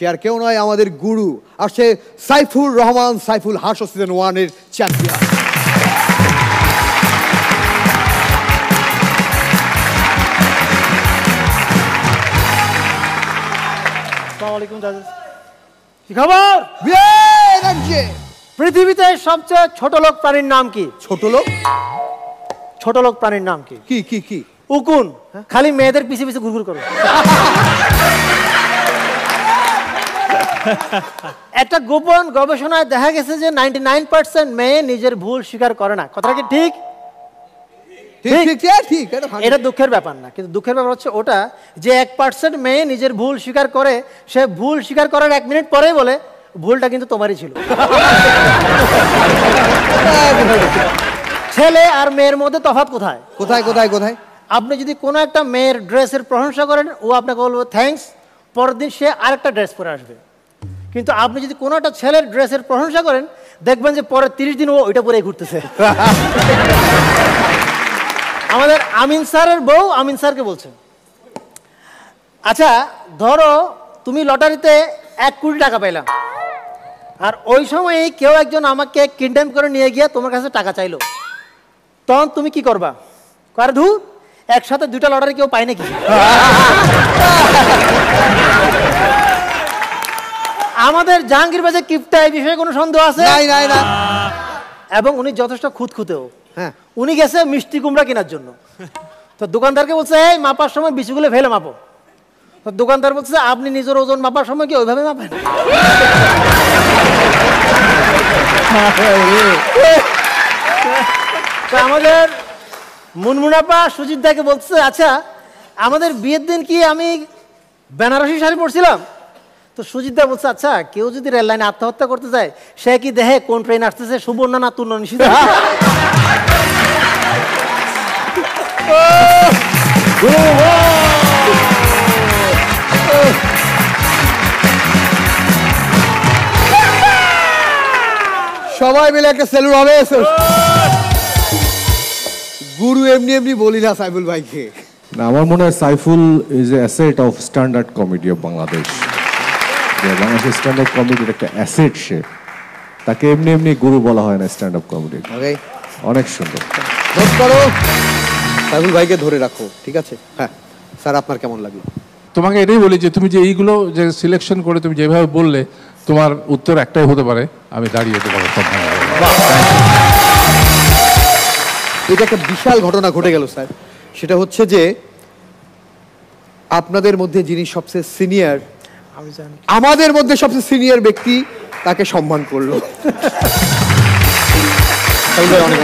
সে আর কেউ নয় আমাদের গুরু। আসছে সাইফুর রহমান সাইফুল হাসো সিজন ওয়ানের চ্যাম্পিয়ন আলাইকুম দাদা কি খবর? পৃথিবীতে সবচেয়ে ছোট লোক প্রাণীর নাম কি? ছোট লোক? ছোট লোক প্রাণীর নাম কি? কি কি কি? উকুন। খালি মেয়েদের পিছে পিছে ঘুরঘুর করে। একটা গোপন গবেষণায় দেখা গেছে যে নাইনটি নাইন পার্সেন্ট মেয়ে নিজের ভুল স্বীকার করে না। কথাটা কি ঠিক? ঠিক এটা দুঃখের ব্যাপার না কিন্তু দুঃখের ব্যাপার হচ্ছে ওটা যে এক পার্সেন্ট মেয়ে নিজের ভুল স্বীকার করে সে ভুল স্বীকার করার এক মিনিট পরেই বলে ভুলটা কিন্তু তোমারই ছিল। ছেলে আর মেয়ের মধ্যে তফাৎ কোথায়? কোথায় কোথায় কোথায়? আপনি যদি কোনো একটা মেয়ের ড্রেসের প্রশংসা করেন ও আপনাকে বলব থ্যাঙ্কস পরের দিন সে আরেকটা ড্রেস পরে আসবে। কিন্তু আপনি যদি কোনো একটা ছেলের ড্রেসের প্রশংসা করেন দেখবেন যে পরের তিরিশ দিন ও ওইটা পরে ঘুরতেছে। আমাদের আমিন স্যারের বউ আমিন স্যারকে বলছেন। আচ্ছা ধরো তুমি লটারিতে এক কোটি টাকা পাইলাম আর ওই সময় কেউ একজন আমাকে কিডন্যাপ করে নিয়ে গিয়ে তোমার কাছে টাকা চাইলো। তখন তুমি কি করবা? কার ধু একসাথে দুটা লটারি কেউ পায় নাকি? আমাদের জাহাঙ্গীর বাজে কিপটা এই বিষয়ে কোনো সন্দেহ আছে? নাই নাই না এবং উনি যথেষ্ট খুঁতখুঁতেও। হ্যাঁ। উনি গেছে মিষ্টি কুমড়া কেনার জন্য। তো দোকানদারকে বলছে এই মাপার সময় বিচুগুলো ফেলে মাপো। তো দোকানদার বলছে আপনি নিজের ওজন মাপার সময় কি ওইভাবে মাপেন? আমাদের মুনমুনাপা সুজিত দাকে বলছে আচ্ছা আমাদের বিয়ের দিন কি আমি বেনারসি শাড়ি পরছিলাম? তো সুজিত দা বলছে আচ্ছা কেউ যদি রেল লাইনে আত্মহত্যা করতে যায় সে কি দেখে কোন ট্রেন আসতেছে? সুবর্ণা না তুর্ণ নিষিদ্ধ? সবাই মিলে একটা সেলুট হবে গুরু এমনি এমনি বলি না সাইফুল ভাইকে। না আমার মনে হয় Saiful is a asset of standard comedy of Bangladesh বাংলাদেশের স্ট্যান্ডার্ড কমেডির একটা অ্যাসেট সে তাকে এমনি এমনি গুরু বলা হয় না স্ট্যান্ড আপ কমেডি অনেক সুন্দর। সাইফুল ভাইকে ধরে রাখো ঠিক আছে? হ্যাঁ। স্যার আপনার কেমন লাগল? তোমাকে এটাই বলি যে তুমি যে এইগুলো যে সিলেকশন করে তুমি যেভাবে বললে তোমার উত্তর একটাই হতে পারে। আমি দাঁড়িয়ে তোমার সম্মান এটা একটা বিশাল ঘটনা ঘটে গেল স্যার। সেটা হচ্ছে যে আপনাদের মধ্যে যিনি সবচেয়ে সিনিয়র আমাদের মধ্যে সবচেয়ে সিনিয়র ব্যক্তি তাকে সম্মান করল। অনেক